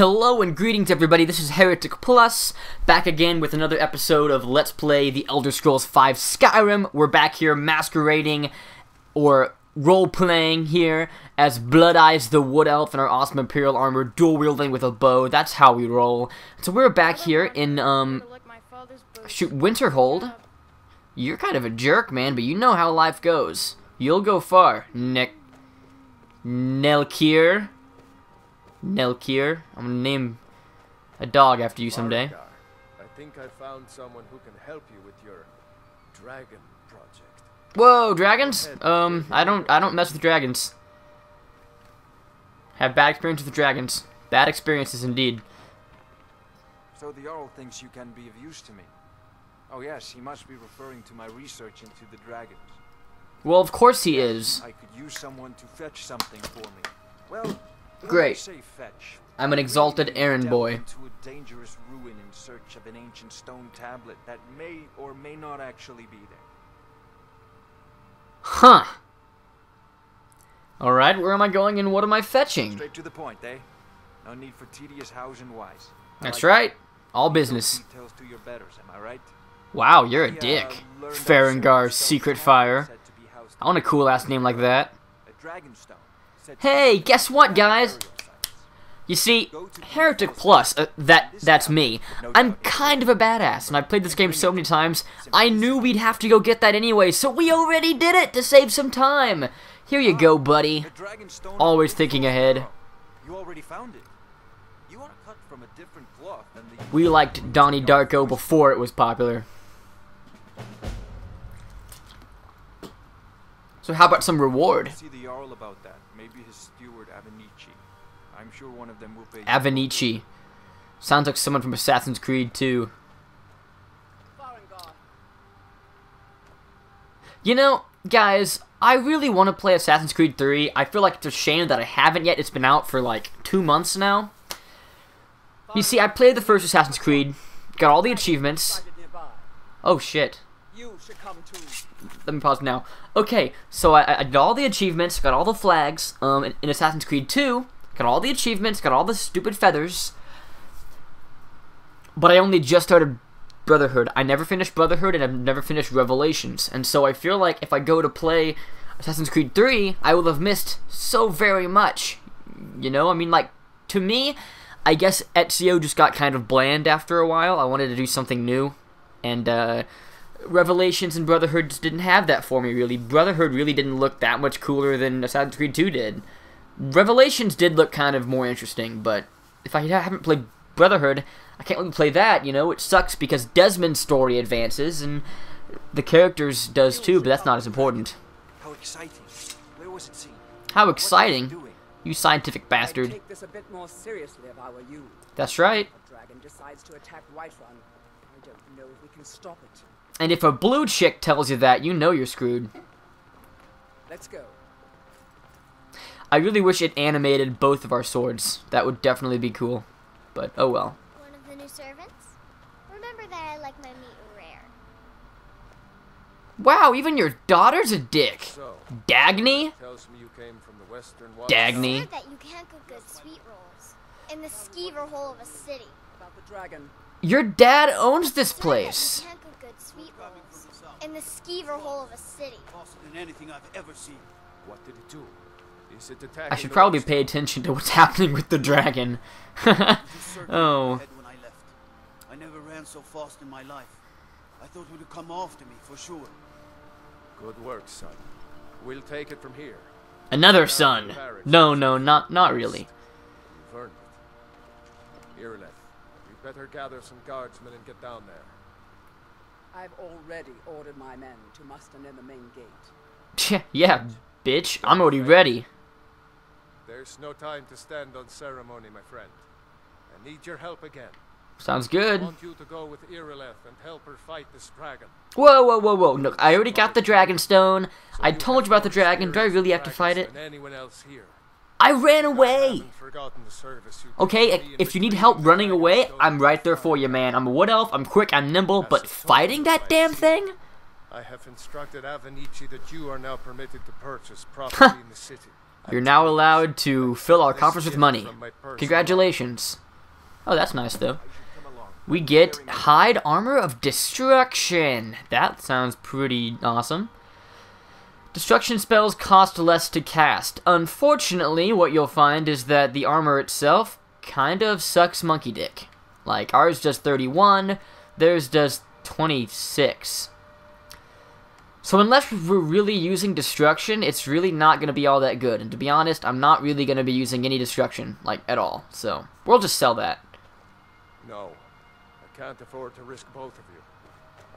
Hello and greetings everybody, this is Heretic Plus, back again with another episode of Let's Play The Elder Scrolls V Skyrim. We're back here masquerading, or role-playing here, as Blood Eyes the Wood Elf in our awesome Imperial armor, dual-wielding with a bow, that's how we roll. So we're back here in, um, shoot, Winterhold. You're kind of a jerk, man, but you know how life goes. You'll go far, Nick. Nelkir. Nelkir. I'm gonna name a dog after you someday. Marigar, I think I found someone who can help you with your dragon project. Whoa, dragons? Um, I don't, I don't mess with dragons. Have bad experiences with dragons. Bad experiences indeed. So the Jarl thinks you can be of use to me. Oh yes, he must be referring to my research into the dragons. Well, of course he is. I could use someone to fetch something for me. Well, when I Great. I'm an exalted errand boy. Into a dangerous ruin in search of an ancient stone tablet that may or may not actually be there. Huh. Alright, where am I going and what am I fetching? Straight to the point, eh? No need for tedious hows and whys. I That's like right. All business. Details to your betters, am I right? Wow, you're a uh, dick. Farengar Stone Secret Fire. said to be housed I want a cool ass name like that. A dragon stone. said to Hey, guess what, guys? You see, Heretic Plus, uh, that that's me. I'm kind of a badass, and I've played this game so many times. I knew we'd have to go get that anyway, so we already did it to save some time. Here you go, buddy. Always thinking ahead. We liked Donnie Darko before it was popular. So how about some reward? Sure one of them will pay. you. Sounds like someone from Assassin's Creed 2. You know, guys, I really want to play Assassin's Creed 3. I feel like it's a shame that I haven't yet. It's been out for like two months now. You see, I played the first Assassin's Creed, got all the achievements. Oh shit. Let me pause now. Okay, so I, I did all the achievements, got all the flags um, in, in Assassin's Creed 2, got all the achievements, got all the stupid feathers. But I only just started Brotherhood. I never finished Brotherhood and I've never finished Revelations. And so I feel like if I go to play Assassin's Creed 3, I will have missed so very much. You know, I mean, like, to me, I guess Ezio just got kind of bland after a while. I wanted to do something new. And, uh, Revelations and Brotherhood just didn't have that for me, really. Brotherhood really didn't look that much cooler than Assassin's Creed 2 did. Revelations did look kind of more interesting, but if I haven't played Brotherhood, I can't really play that, you know? It sucks because Desmond's story advances, and the characters does too, but that's not as important. How exciting! Where was it seen? How What was it exciting, you scientific bastard. take this a bit more seriously if I were you. That's right. A dragon decides to attack Whiterun. I don't know if we can stop it. And if a blue chick tells you that, you know you're screwed. Let's go. I really wish it animated both of our swords. That would definitely be cool. But, oh well. One of the new servants? Remember that I like my meat rare. Wow, even your daughter's a dick. So, Dagny? tells me you came from the western wilds. Dagny. That you can't cook good sweet rolls in the skeever hole of a city. About the dragon. Your dad owns this Said that place. You can't cook good sweet rolls in the skeever hole of a city. faster than anything I've ever seen. What did it do? Is it attacking I should probably pay attention to what's happening with the dragon. It was certainly oh. I never ran so fast in my life. I thought it would come after me for sure. Good work, son. We'll take it from here. Another son. No, no, not not really. You've earned it. Irileth, we better gather some guardsmen and get down there. I've already ordered my men to muster near the main gate. yeah, bitch. I'm already ready. There's no time to stand on ceremony, my friend. I need your help again. Sounds good. I want you to go with Irileth and help her fight this dragon. Whoa, whoa, whoa, whoa. Look, I already got the dragon stone. I told you about the dragon. Do I really have to fight it? Than anyone else here. I ran away. haven't the service Okay, to me in if you need help running away, I'm right there for you, man. I'm a wood elf, I'm quick, I'm nimble, but fighting that damn thing? I have instructed Avenicci that you are now permitted to purchase property in the city. You're now allowed to fill our coffers with money. Congratulations. Oh, that's nice though. We get hide armor of destruction. That sounds pretty awesome. Destruction spells cost less to cast. Unfortunately, what you'll find is that the armor itself kind of sucks monkey dick. Like ours does 31, theirs does 26. So unless we're really using destruction, it's really not going to be all that good. And to be honest, I'm not really going to be using any destruction, like, at all. So, we'll just sell that. No, I can't afford to risk both of you.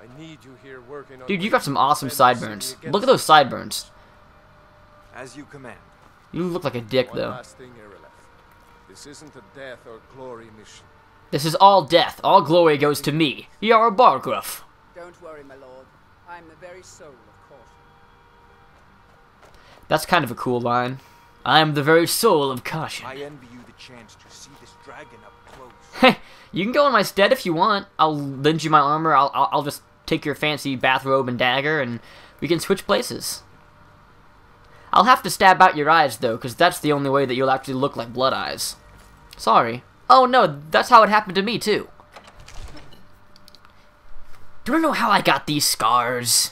I need you here working on. Dude, you got some awesome sideburns. Look at those sideburns. As you command. You look like a dick, One though. last thing, This isn't a death or glory mission. This is all death. All glory goes to me. Jarl Balgruuf. Don't worry, my lord. I'm the very soul of caution. That's kind of a cool line. I am the very soul of caution. I envy you the chance to see this dragon up close. Hey, you can go in my stead if you want. I'll lend you my armor. I'll, I'll, I'll just take your fancy bathrobe and dagger, and we can switch places. I'll have to stab out your eyes, though, because that's the only way that you'll actually look like Blood Eyes. Sorry. Oh, no, that's how it happened to me, too. Do you know how I got these scars?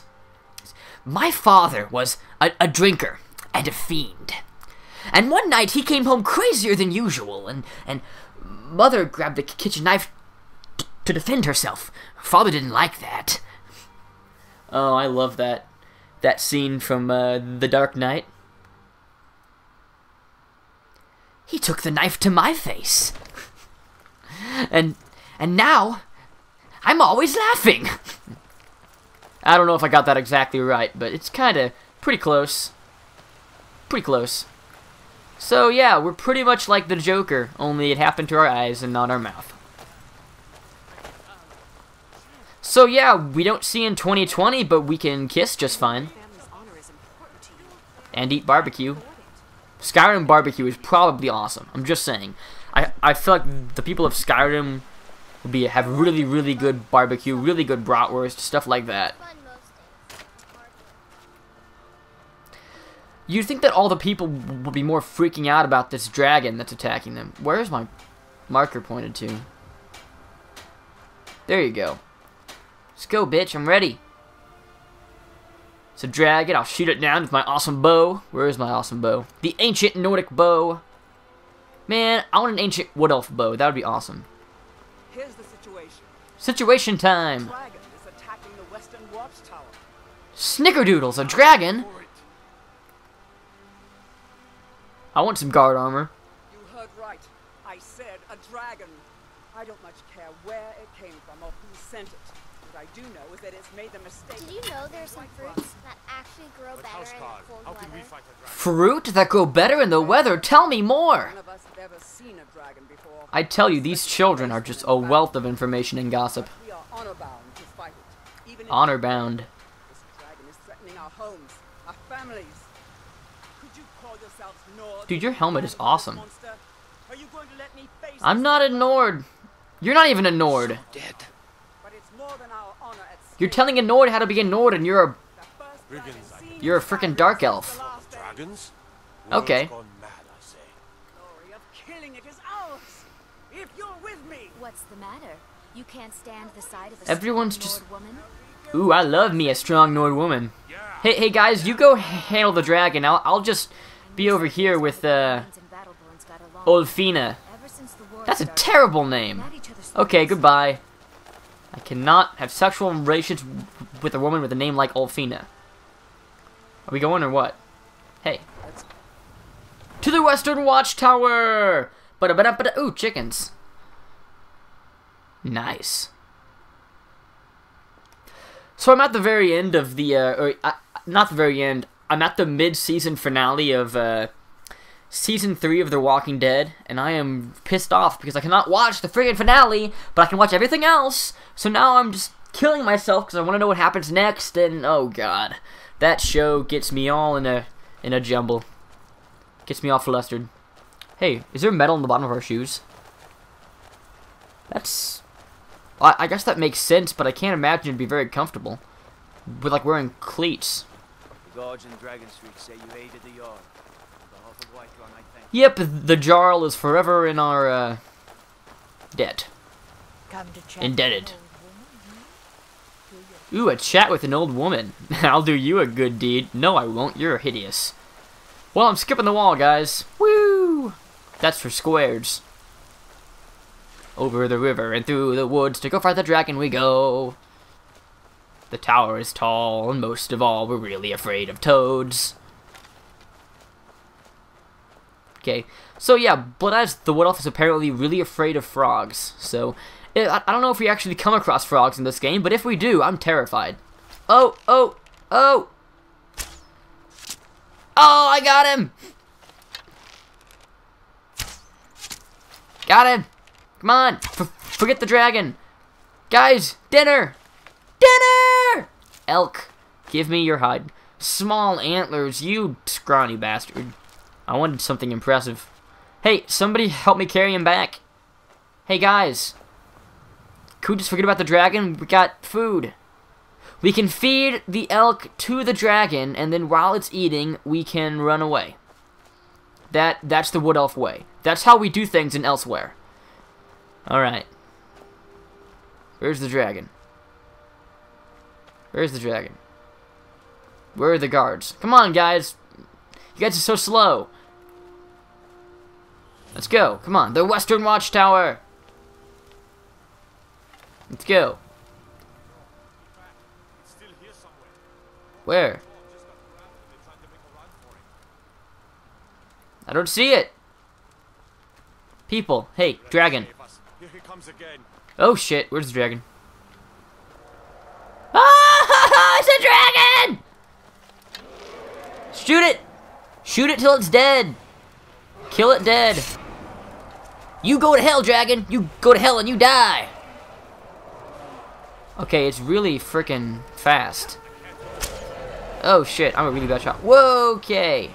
My father was a, a drinker and a fiend. And one night he came home crazier than usual, and, and mother grabbed the kitchen knife to defend herself. Father didn't like that. Oh, I love that that scene from uh, The Dark Knight. He took the knife to my face. And and now I'm always laughing. I don't know if I got that exactly right, but it's kind of pretty close. Pretty close. So yeah, we're pretty much like the Joker, only it happened to our eyes and not our mouth. So yeah, we don't see in 2020, but we can kiss just fine. And eat barbecue. Skyrim barbecue is probably awesome. I'm just saying. I, I feel like the people of Skyrim will be have really, really good barbecue, really good bratwurst, stuff like that. You'd think that all the people would be more freaking out about this dragon that's attacking them. Where's my marker pointed to? There you go. Let's go, bitch. I'm ready. It's a dragon. I'll shoot it down with my awesome bow. Where is my awesome bow? The ancient Nordic bow. Man, I want an ancient wood elf bow. That would be awesome. Here's the situation. Situation time. Dragon is attacking the western watchtower. Snickerdoodles, a dragon. I want some guard armor. You heard right. I said a dragon. I don't much care where it came from or who sent it. What I do know is that it's made the mistake. Did you know there's some fruits that actually grow better in the cold weather? Fruit that grow better in the weather. Tell me more. None of us have ever seen a dragon before. I tell you, these children are just a wealth of information and gossip. Honor bound to fight it. Even if Honor bound. This dragon is threatening our homes, our families. Could you call yourselves Nord? Dude, your helmet is awesome. Are you going to let me face I'm not a? Nord. You're not even a Nord. Dead. But it's more than our honor at stake. You're telling a Nord how to be a Nord, and you're a The first dragon seen You're a freaking dark elf. the last day. Dragons? Okay. World's gone mad, I say. glory of killing it is ours. If you're with me, What's the matter? You can't stand the sight of a Everyone's just- Nord woman? Ooh, I love me a strong Nord woman. Hey, hey guys, you go handle the dragon. I'll, I'll just be over here with uh, Dragons and Battleborns got along. Olfina. Ever since the war That's a terrible name. been at each other's Okay, goodbye. I cannot have sexual relations with a woman with a name like Olfina. Are we going or what? Hey. To the Western Watchtower! Ba-da-ba-da-ba-da- Ooh, chickens. Nice. So I'm at the very end of the, uh, or, uh, not the very end, I'm at the mid-season finale of, uh, season three of The Walking Dead, and I am pissed off because I cannot watch the friggin' finale, but I can watch everything else. So now I'm just killing myself because I want to know what happens next, and oh god, that show gets me all in a in a jumble. Gets me all flustered. Hey, is there metal in the bottom of our shoes? That's. I, I guess that makes sense, but I can't imagine it'd be very comfortable. With like wearing cleats. The Dragon say you the yard. Yep, the Jarl is forever in our uh, debt. Come to check Indebted. Ooh, a chat with an old woman. I'll do you a good deed. No, I won't. You're hideous. Well, I'm skipping the wall, guys. Woo! That's for squares. Over the river and through the woods to go fight the dragon we go. The tower is tall, and most of all, we're really afraid of toads. Okay, so yeah, Blood Eyes the Wood Elf is apparently really afraid of frogs. So, I, I don't know if we actually come across frogs in this game, but if we do, I'm terrified. Oh, oh, oh! Oh, I got him! Got him! Come on! F forget the dragon! Guys, dinner! Dinner! Elk, give me your hide. Small antlers, you scrawny bastard. I wanted something impressive. Hey, somebody help me carry him back. Hey, guys. Could we just forget about the dragon? We got food. We can feed the elk to the dragon, and then while it's eating, we can run away. That That's the Wood Elf way. That's how we do things in Elsewhere. Alright. Where's the dragon? Where's the dragon? Where are the guards? Come on, guys. You guys are so slow. Let's go. Come on. The Western Watchtower. Let's go. Where? I don't see it. People. Hey, dragon. Oh shit. Where's the dragon? Ah! It's a dragon! Shoot it! Shoot it till it's dead. Kill it dead. You go to hell, dragon. You go to hell and you die. Okay, it's really freaking fast. Oh shit, I'm a really bad shot. Whoa, okay.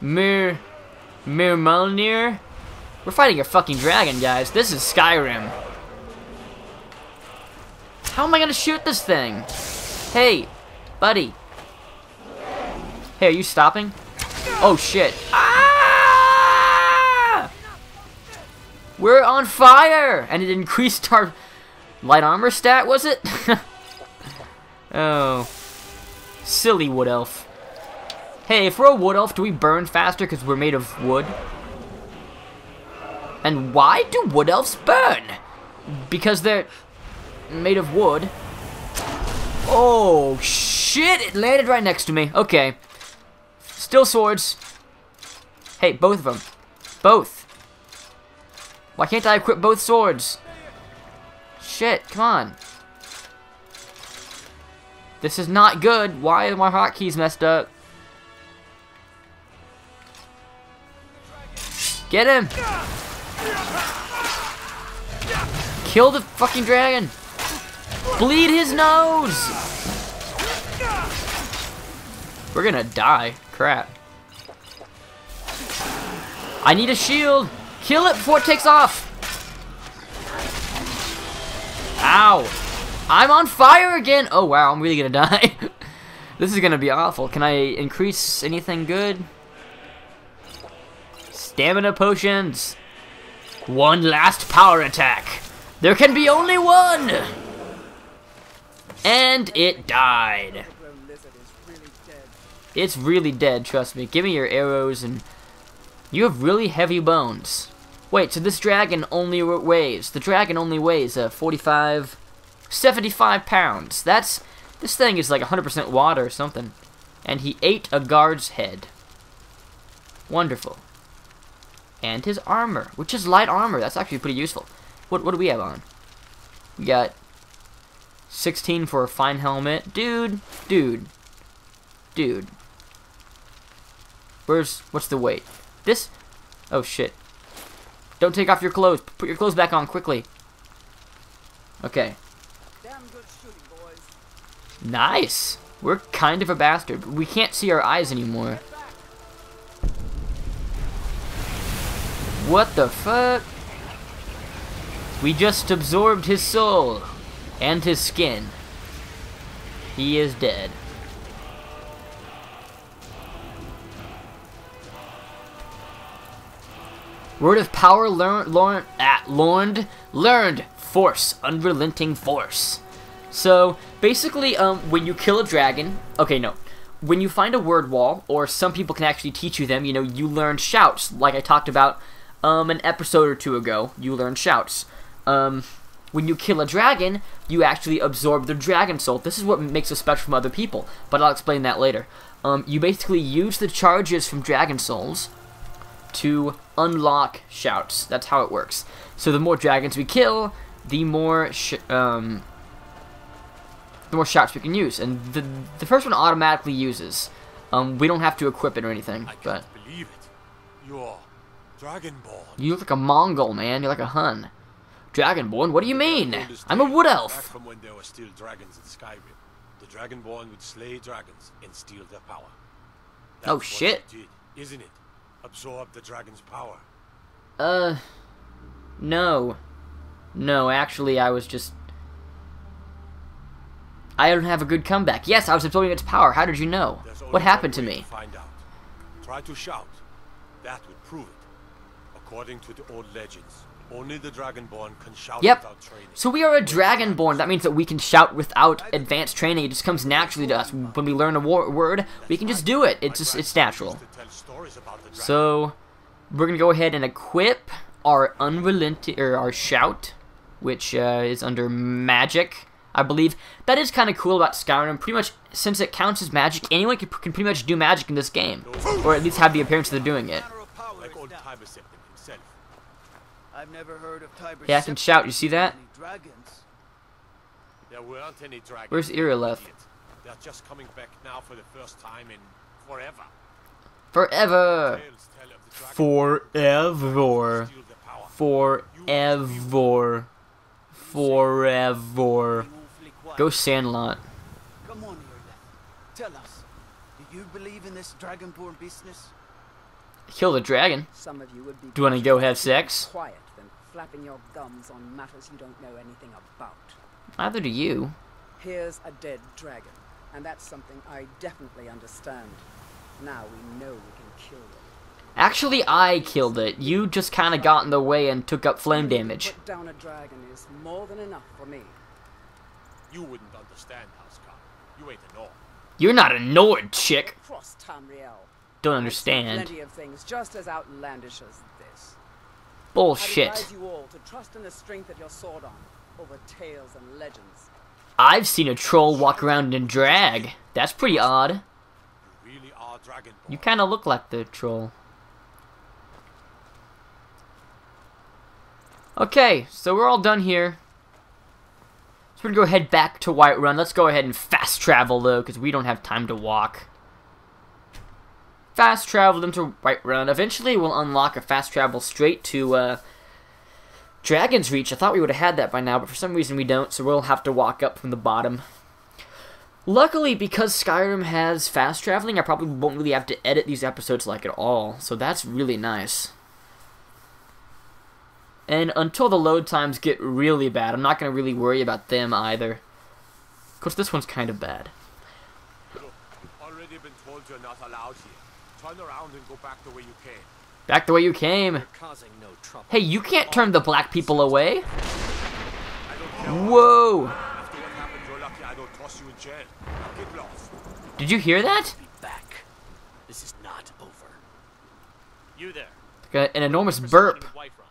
Mir... Mirmulnir? We're fighting a fucking dragon, guys. This is Skyrim. How am I gonna shoot this thing? Hey, buddy. Hey, are you stopping? Oh shit. Ah! We're on fire! And it increased our light armor stat, was it? oh. Silly wood elf. Hey, if we're a wood elf, do we burn faster because we're made of wood? And why do wood elves burn? Because they're made of wood. Oh, shit! It landed right next to me. Okay. Still swords. Hey, both of them. Both. Why can't I equip both swords? Shit, come on. This is not good. Why are my hotkeys messed up? Get him! Kill the fucking dragon! Bleed his nose! We're gonna die. Crap. I need a shield! Kill it before it takes off! Ow! I'm on fire again! Oh wow, I'm really gonna die. this is gonna be awful. Can I increase anything good? Stamina potions! One last power attack! There can be only one! And it died. It's really dead, trust me. Give me your arrows and... You have really heavy bones. Wait, so this dragon only weighs... The dragon only weighs uh, 45... 75 pounds. That's... This thing is like 100% water or something. And he ate a guard's head. Wonderful. And his armor, which is light armor. That's actually pretty useful. What, what do we have on? We got 16 for a fine helmet. Dude, dude, dude. Where's, what's the weight? This, oh shit. Don't take off your clothes. Put your clothes back on quickly. Okay. Damn good shooting, boys. Nice. We're kind of a bastard. We can't see our eyes anymore. What the fuck? We just absorbed his soul and his skin. He is dead. Word of power learned, learned, ah, learned, learned, force, unrelenting force. So basically, um, when you kill a dragon, okay, no, when you find a word wall, or some people can actually teach you them, you know, you learn shouts, like I talked about, um, an episode or two ago. You learn shouts. Um, when you kill a dragon, you actually absorb the dragon soul. This is what makes us special from other people, but I'll explain that later. Um, you basically use the charges from dragon souls to unlock shouts. That's how it works. So the more dragons we kill, the more sh um, the more shouts we can use. And the the first one automatically uses. Um, we don't have to equip it or anything. I But believe it. You're Dragonborn. you look like a Mongol, man. You're like a Hun. Dragonborn? What do you mean? I'm a wood Back elf. from when there were still dragons in Skyrim, the Dragonborn would slay dragons and steal their power. Oh, shit. you did, isn't it? Absorb the dragon's power. Uh, no. No, actually, I was just. I don't have a good comeback. Yes, I was absorbing its power. How did you know? What happened to me? find out. Try to shout. That would prove it. According to the old legends, only the Dragonborn can shout Yep. without training. So we are a dragonborn. That means that we can shout without advanced training. It just comes naturally to us. When we learn a war- word, we can just do it. It's just it's natural. Used to tell stories about the dragon. So we're gonna go ahead and equip our unrelenting or our shout, which uh, is under magic. I believe that is kind of cool about Skyrim. Pretty much, since it counts as magic, anyone can, can pretty much do magic in this game, or at least have the appearance that they're doing it. Manner of power like is old that? Tiber Septim himself. I've never heard of Tiber Yeah, I can shout, you see that? Dragons. There weren't any dragons. Where's Irileth? idiot. They're just coming back now for the first time in forever. Forever, Tales tell of the dragon forever, steal their power. forever, forever. Being awfully quiet. Go Sandlot. Come on, Irileth. Tell us, do you believe in this Dragonborn business? Kill the dragon. Some of you would be Do you wanna go have sex? quiet than flapping your gums on matters you don't know anything about. Neither do you. Here's a dead dragon, and that's something I definitely understand. Now we know we can kill them. Actually, I killed it. You just kind of got in the way and took up flame damage. Put down a dragon is more than enough for me. You wouldn't understand, Housecarl. You ain't an orc. You're not a Nord chick. Across Tamriel. Don't understand. Plenty of things just as outlandish as this. I'd Bullshit. advise you all to trust in the strength of your sword arm over tales and legends. I've seen a troll walk around in drag. That's pretty odd. You really are Dragonborn. You kind of look like the troll. Okay, so we're all done here. So we're gonna go head back to Whiterun. Let's go ahead and fast travel though, because we don't have time to walk. Fast travel them to Whiterun. Eventually, we'll unlock a fast travel straight to uh, Dragon's Reach. I thought we would have had that by now, but for some reason we don't. So we'll have to walk up from the bottom. Luckily, because Skyrim has fast traveling, I probably won't really have to edit these episodes like at all. So that's really nice. And until the load times get really bad, I'm not going to really worry about them either. Of course, this one's kind of bad. Already been told you're not allowed here. Turn around and go back the way you came. Back the way you came. no. Hey, you can't turn the black people away. I don't care. Whoa! After what happened, you're lucky I don't toss you in jail. Now get lost. Did you hear that? Back. This is not over. You there. Like a- An enormous burp. someone in Whiterun.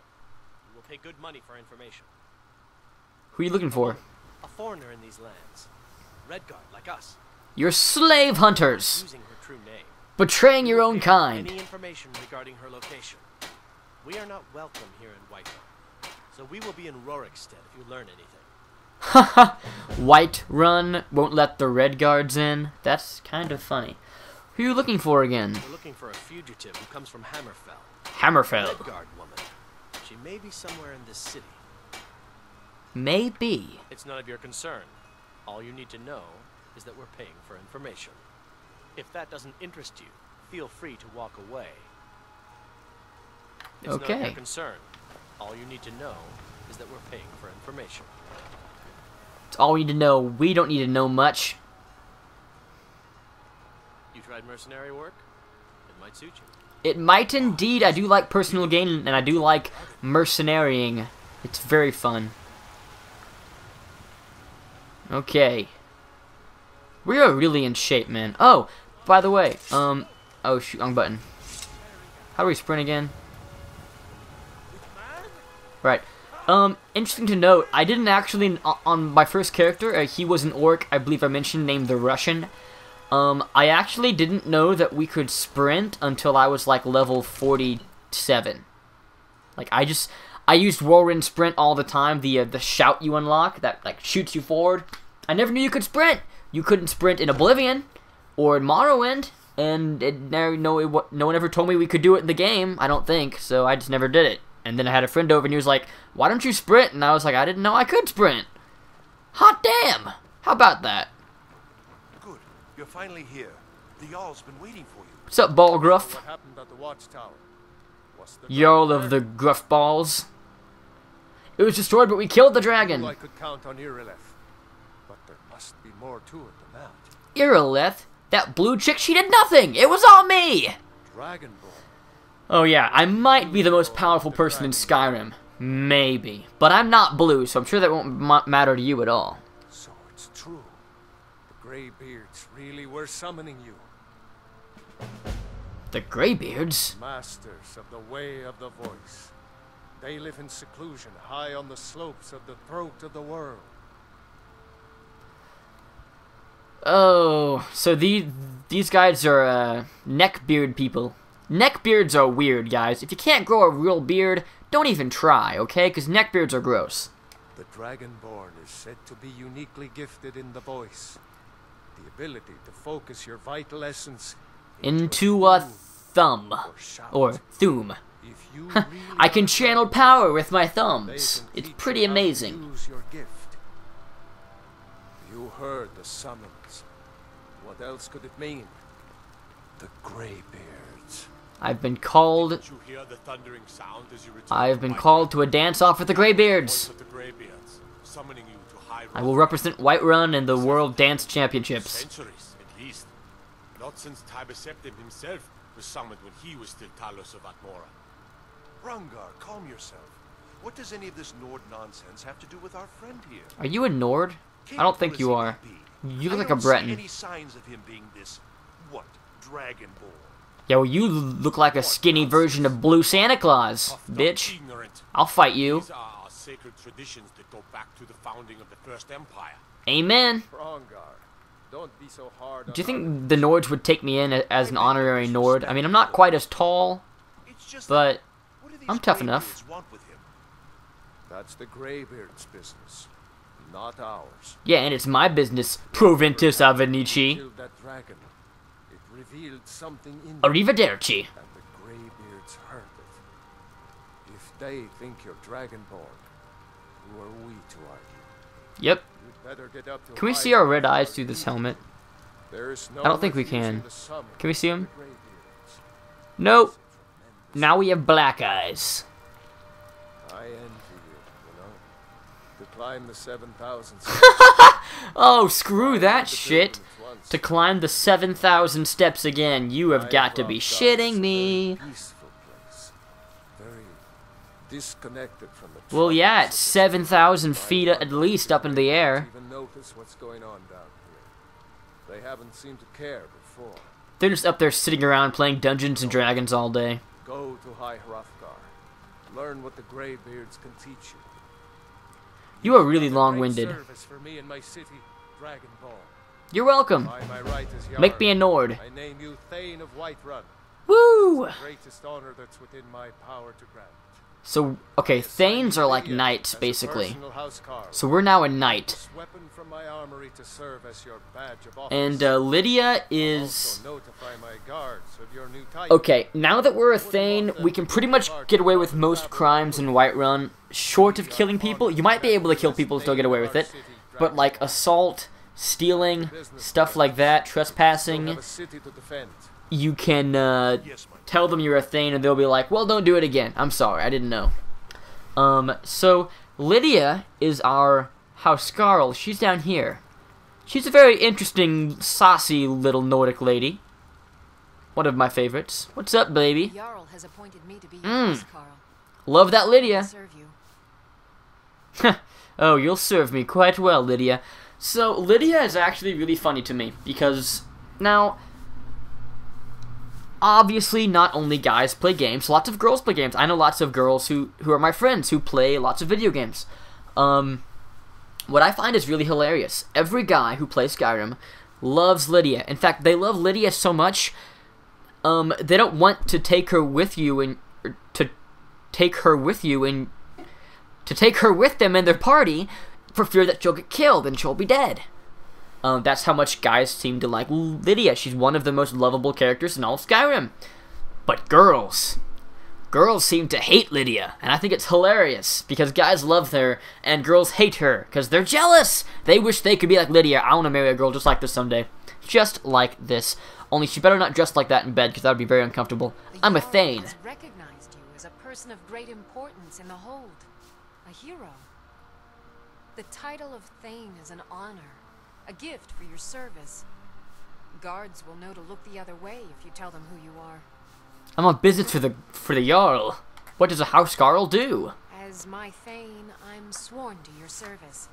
You will pay good money for information. Who are you looking for? A foreigner in these lands. Redguard, like us. You're slave hunters, Using her true name. betraying your own Any kind. information regarding her location. We are not welcome here in Whiterun. So we will be in Rorikstead if you learn anything. Haha, White Run won't let the Red Guards in. That's kind of funny. Who are you looking for again? We're looking for a fugitive who comes from Hammerfell. Hammerfell. Redguard woman. She may be somewhere in this city. Maybe. It's none of your concern. All you need to know is that we're paying for information. If that doesn't interest you, feel free to walk away. It's Okay. your concern. All you need to know is that we're paying for information. It's all we need to know. We don't need to know much. You tried mercenary work? It might suit you. it might indeed. I do like personal gain, and I do like mercenarying. It's very fun. Okay. We are really in shape, man. Oh, by the way, um, oh shoot, wrong button. How do we sprint again? Right. Um, interesting to note, I didn't actually, on my first character, uh, he was an orc, I believe I mentioned, named the Russian. Um, I actually didn't know that we could sprint until I was like level 47. Like, I just, I used Whirlwind Sprint all the time, the, uh, the shout you unlock that, like, shoots you forward. I never knew you could sprint! You couldn't sprint in Oblivion, or in Morrowind, and it never, no, it, no one ever told me we could do it in the game, I don't think, so I just never did it. And then I had a friend over and he was like, why don't you sprint? And I was like, I didn't know I could sprint. Hot damn! How about that? Good. You're finally here. The Jarl's been waiting for you. What's up, Ball Gruff? What happened at the watchtower? Was the Jarl of the Gruff Balls. It was destroyed, but we killed the dragon. I could count on Irileth. But there must be more to it than that. Irileth? That blue chick, she did nothing! It was all me! Dragonborn. Oh yeah, I might be the most powerful person in Skyrim. Maybe. But I'm not blue, so I'm sure that won't ma matter to you at all. So it's true. The Greybeards really were summoning you. The Greybeards? Masters of the Way of the Voice. They live in seclusion high on the slopes of the throat of the world. Oh, so these these guys are uh, neckbeard people. Neckbeards are weird, guys. If you can't grow a real beard, don't even try, okay? Because neckbeards are gross. The Dragonborn is said to be uniquely gifted in the voice. The ability to focus your vital essence into a thumb. or. Or I can channel power with my thumbs. It's pretty you how to amazing. Use your gift. You heard the summons. What else could it mean? The Greybeards. I've been called. Did you hear the thundering sound as you I've to been called to a dance off with the Greybeards. The Greybeards, summoning you to I will Road. represent Whiterun in the World Dance Championships. Centuries, at least. Not since Tiber Septim himself was summoned when he was still Talos of Atmora. Hrongar, calm yourself. What does any of this Nord nonsense have to do with our friend here? Are you a Nord? I don't think you are. You look like a Breton. I don't signs of him being this, what, Dragonborn. Yeah, well, you look like a skinny version of Blue Santa Claus, bitch. I'll fight you. These are our sacred traditions that go back to the founding of the First Empire. Amen. Don't be so hard Do you think the Nords would take me in as an honorary Nord? I mean, I'm not quite as tall, but what do these I'm tough enough. Want with him? That's the Greybeard's business, not ours. yeah, and it's my business, Proventus Avenicci. Killed that dragon. It revealed something in Arrivederci. and the Greybeards heard it. If they think you're Dragonborn, who are we to argue? Yep. You'd better get up to Can we see our red eyes through this helmet? No I don't think we can. Can we see of 'em? the Greybeards. Nope. Now we have black eyes. I envy you, you know. To climb the 7,000 Oh, screw that shit. To climb the 7,000 steps again, you have got to be shitting me. Very disconnected from the Well, yeah, it's 7,000 feet at least up in the air. Even notice what's going on down here. They haven't seemed to care before. They're just up there sitting around playing Dungeons and Dragons all day. Go to High Hrothgar. Learn what the Greybeards can teach you. You are really You've done a great long-winded. Service for me and my city, Dragon Ball. You're welcome. Right Make me a Nord. I name you Thane of Whiterun. Woo! Greatest honor that's within my power to grant. So, okay, Thanes are like knights, basically. So we're now a knight. And uh, Lydia is... Okay, now that we're a Thane, we can pretty much get away with most crimes in Whiterun. Short of killing people, you might be able to kill people and still get away with it. But like assault, stealing, stuff like that, trespassing, you can uh, tell them you're a Thane and they'll be like, well, don't do it again. I'm sorry, I didn't know. Um, so Lydia is our House. She's down here. She's a very interesting, saucy little Nordic lady. one of my favorites. What's up, baby? Jarl has appointed me to be your Mm. Carl. Love that Lydia. you. oh, you'll serve me quite well, Lydia. So, Lydia is actually really funny to me because now, obviously, not only guys play games, lots of girls play games. I know lots of girls who who are my friends who play lots of video games. Um, what I find is really hilarious. Every guy who plays Skyrim loves Lydia. In fact, they love Lydia so much, um, they don't want to take her with you and to take her with you and to take her with them in their party for fear that she'll get killed and she'll be dead. Um, that's how much guys seem to like Lydia. She's one of the most lovable characters in all of Skyrim. But girls, girls seem to hate Lydia, and I think it's hilarious because guys love her and girls hate her because they're jealous. They wish they could be like Lydia. I want to marry a girl just like this someday, just like this. Only she better not dress like that in bed because that would be very uncomfortable. The I'm a Thane. has recognized you as a person of great importance in the hold. A hero. The title of Thane is an honor. A gift for your service. Guards will know to look the other way if you tell them who you are. I'm on business for the for the Jarl. What does a house Jarl do? As my Thane, I'm sworn to your service.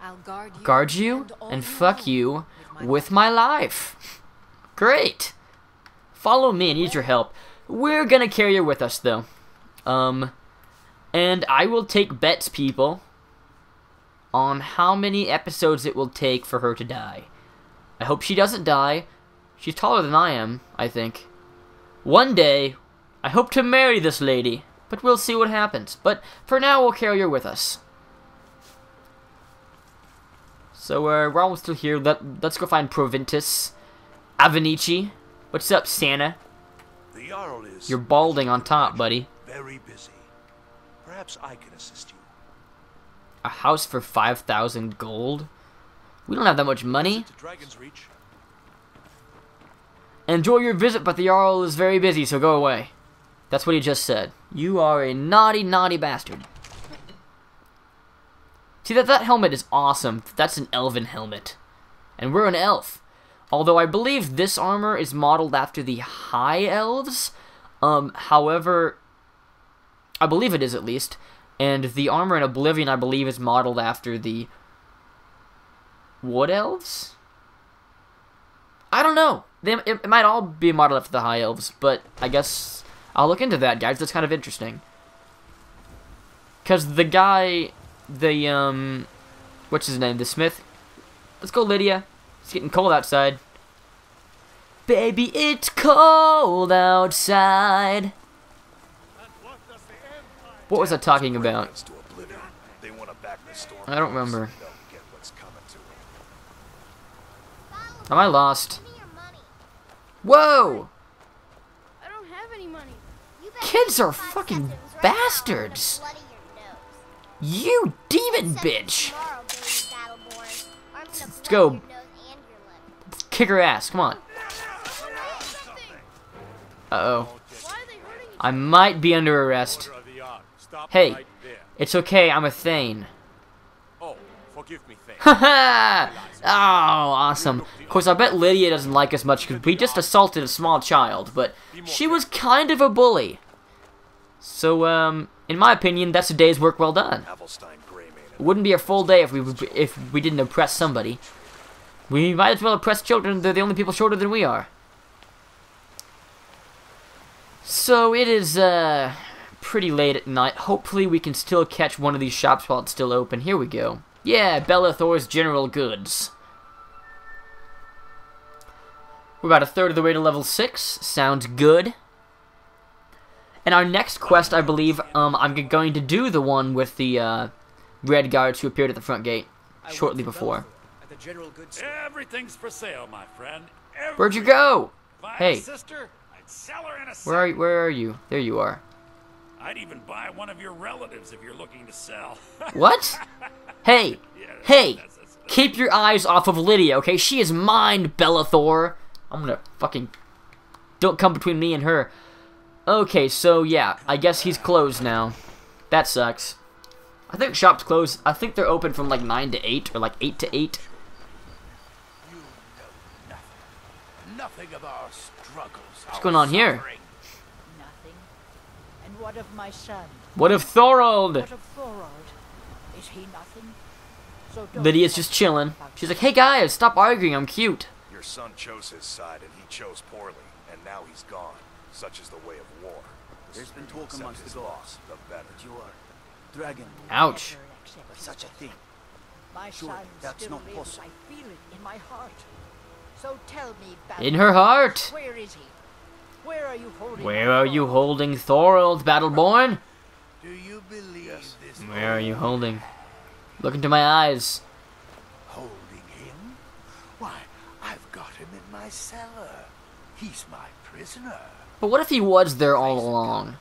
I'll guard you. guard you all and fuck you with my with my life. Great. Follow me. I need your help. We're gonna carry her with us though. Um, and I will take bets, people, on how many episodes it will take for her to die. I hope she doesn't die. She's taller than I am, I think. One day, I hope to marry this lady, but we'll see what happens. But for now, we'll carry her with us. So uh, we're almost still here. Let, let's go find Proventus. Avenicci. What's up, Santa? The Jarl is You're balding on top, buddy. very busy. Perhaps I can assist you. A house for 5,000 gold? We don't have that much money. To Dragon's Reach. Enjoy your visit, but the Jarl is very busy, so go away. That's what he just said. You are a naughty, naughty bastard. See, that, that helmet is awesome. That's an elven helmet. And we're an elf. Although I believe this armor is modeled after the High Elves. Um, however, I believe it is at least. And the armor in Oblivion, I believe, is modeled after the Wood Elves? I don't know. They, it, it might all be modeled after the High Elves, but I guess I'll look into that, guys. That's kind of interesting. Because the guy, the, um, what's his name? The Smith? Let's go, Lydia. It's getting cold outside. Baby, it's cold outside. What was I talking about? Dragons to oblivion. They want to back the storm. I don't remember. They'll get what's coming to them. Am I lost? Give me your money. Whoa! I don't have any money. You Kids are fucking right bastards. gonna bloody your nose. You demon bitch! tomorrow, baby Battleborn. I'm gonna Let's go. your nose and your lip. Kick her ass, come on. Uh-oh. Why are they hurting you? I might be under arrest. Order of the Ark. Stop Hey. right. It's okay, I'm a Thane. Oh, forgive me, Thane. Haha! oh, awesome. Of course, I bet Lydia doesn't like us much because we just assaulted a small child, but she was kind of a bully. So, um, in my opinion, that's a day's work well done. It wouldn't be a full day if we if we didn't oppress somebody. We might as well oppress children. They're the only people shorter than we are. So it is uh pretty late at night. Hopefully we can still catch one of these shops while it's still open. Here we go. Yeah, Belethor's General Goods. We're about a third of the way to level 6. Sounds good. And our next quest, I believe, um, I'm going to do the one with the, uh, red guards who appeared at the front gate shortly before. At the general goods Everything's for sale, my friend. Where'd you go? If I had Hey. sister, I'd sell her in a Where are, second. where are you? There you are. I'd even buy one of your relatives if you're looking to sell. What? Hey, hey, keep your eyes off of Lydia, okay? She is mine, Belethor. I'm gonna fucking... Don't come between me and her. Okay, so yeah, I guess he's closed now. That sucks. I think shop's closed. I think they're open from like 9 to 8, or like 8 to 8. nothing of our struggles. What's going on here? Nothing. And what of my son? What of Thorald? What of Thorald? Is he nothing? So don't Lydia's just chilling. She's like, hey guys, stop arguing, I'm cute. Your son chose his side, and he chose poorly, and now he's gone. Such is the way of war. The There's been talk amongst his the gods. loss, the better. But you are dragon. Ouch. But such a thing. My Surely son that's still not lives. possible. I feel it in my heart. So tell me, In her heart. Where is he? Where are you holding? Where my are you holding Thorald, Battleborn? Do you believe this? Where are you holding? Look into my eyes. Holding him? Why, I've got him in my cellar. He's my prisoner. But what if he was there all along?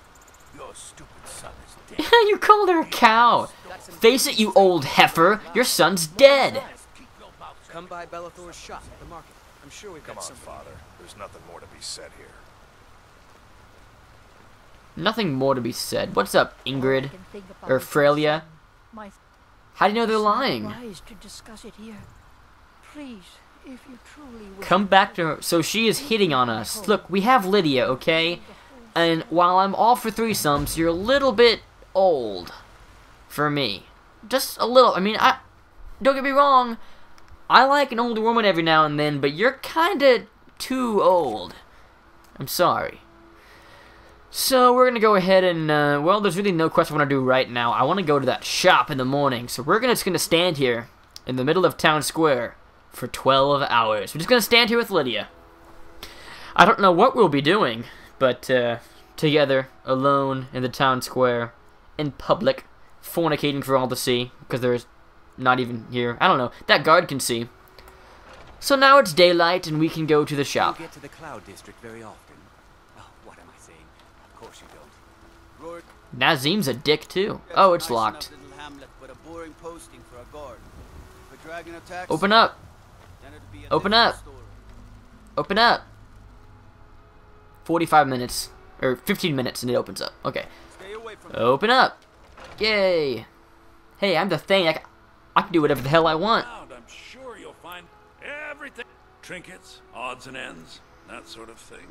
Your stupid son is dead. you called her a cow. Face it, you old heifer. Your son's dead. Keep your mouth shut. Come by Belethor's shop at the market. I'm sure we've Come got on, some. father. There's nothing more to be said here. Nothing more to be said. What's up, Ingrid? can think about Or is my Freya? son. My How do you know they're lying? wise to discuss it here. Please, if you truly wish Come back to her. So she is hitting on us. Look, we have Lydia, okay? And while I'm all for threesomes, you're a little bit old for me. Just a little. I mean, I don't get me wrong. I like an older woman every now and then, but you're kind of too old. I'm sorry. So we're gonna go ahead and uh, well, there's really no quest I want to do right now. I want to go to that shop in the morning, so we're gonna just gonna stand here in the middle of town square for 12 hours. We're just gonna stand here with Lydia. I don't know what we'll be doing, but uh, together, alone in the town square, in public, fornicating for all to see because there's not even here. I don't know. That guard can see. So now it's daylight and we can go to the shop. You get to the Cloud District very often. Oh, what am I saying? Of course you don't. Rourke, Nazeem's a dick too. Oh, it's nice locked. hamlet, but a boring posting for a guard. Dragon attacks, Open up. then it'd be a Open up. story. Open up. 45 minutes. Or 15 minutes and it opens up. Okay. Stay away from Open up. Yay. Hey, I'm the thing. I, ca- I can do whatever the hell I want. I'm sure you'll find everything. Trinkets, odds and ends, that sort of thing.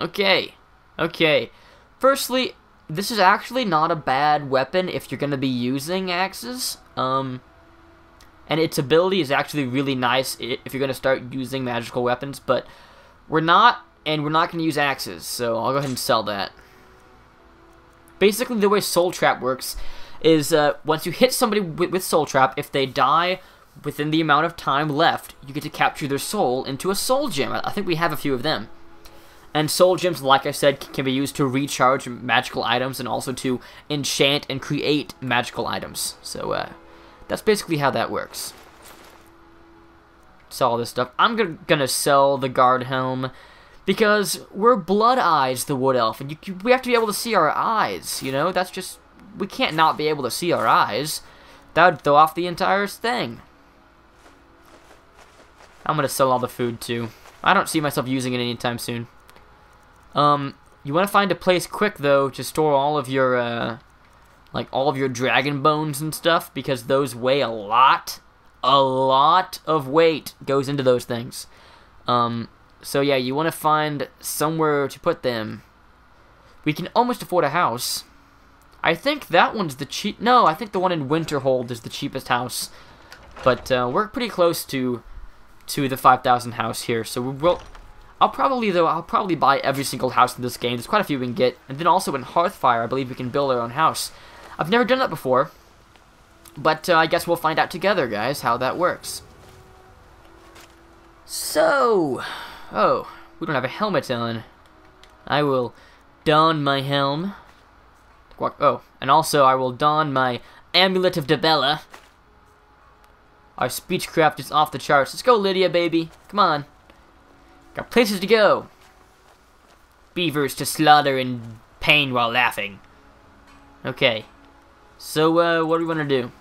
Okay. Okay. Firstly, this is actually not a bad weapon if you're going to be using axes. Um, and its ability is actually really nice if you're going to start using magical weapons, but we're not, and we're not going to use axes, so I'll go ahead and sell that. Basically, the way Soul Trap works is uh, once you hit somebody with, Soul Trap, if they die within the amount of time left, you get to capture their soul into a Soul Gem. I think we have a few of them. And soul gems, like I said, can be used to recharge magical items and also to enchant and create magical items. So, uh, that's basically how that works. Sell all this stuff. I'm gonna, sell the guard helm because we're Blood Eyes, the Wood Elf, and you, you- we have to be able to see our eyes. You know, that's just we can't not be able to see our eyes. That would throw off the entire thing. I'm gonna sell all the food too. I don't see myself using it anytime soon. Um, you want to find a place quick though to store all of your uh, like all of your dragon bones and stuff because those weigh a lot. A lot of weight goes into those things. Um, so yeah, you want to find somewhere to put them. We can almost afford a house. I think that one's the cheap. No, I think the one in Winterhold is the cheapest house. But uh, we're pretty close to to the 5,000 house here, so we will. I'll probably though I'll probably buy every single house in this game. There's quite a few we can get, and then also in Hearthfire, I believe we can build our own house. I've never done that before, but uh, I guess we'll find out together, guys, how that works. So, oh, we don't have a helmet on. I will don my helm. Oh, and also I will don my amulet of Dibella. Our speechcraft is off the charts. Let's go, Lydia, baby. Come on. Got places to go. Beavers to slaughter in pain while laughing. Okay. So, uh, what do we want to do?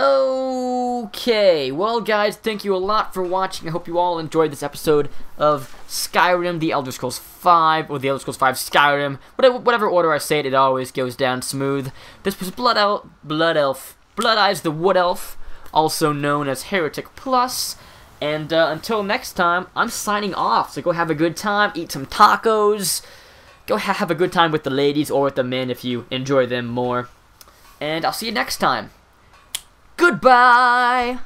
Okay, well, guys, thank you a lot for watching. I hope you all enjoyed this episode of Skyrim, The Elder Scrolls 5, or The Elder Scrolls 5 Skyrim. Whatever, whatever order I say it, it always goes down smooth. This was Blood Elf, Blood Elf, Blood Eyes the Wood Elf. Also known as Heretic Plus. And uh, until next time, I'm signing off. So go have a good time, eat some tacos, go ha have a good time with the ladies or with the men if you enjoy them more. And I'll see you next time. Goodbye!